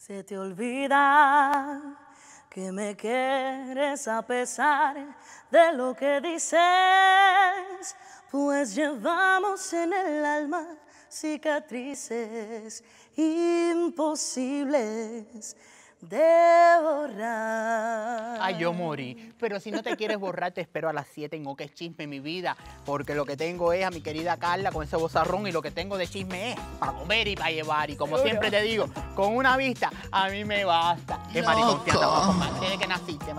Se te olvida que me quieres a pesar de lo que dices, pues llevamos en el alma cicatrices imposibles de borrar. Ay, yo morí. Pero si no te quieres borrar, te espero a las 7 en Oque Chisme, mi vida. Porque lo que tengo es a mi querida Carla con ese bozarrón y lo que tengo de chisme es para comer y para llevar. Y como siempre te digo, con una vista, a mí me basta. Qué mariconfianta, vamos, Desde que naciste.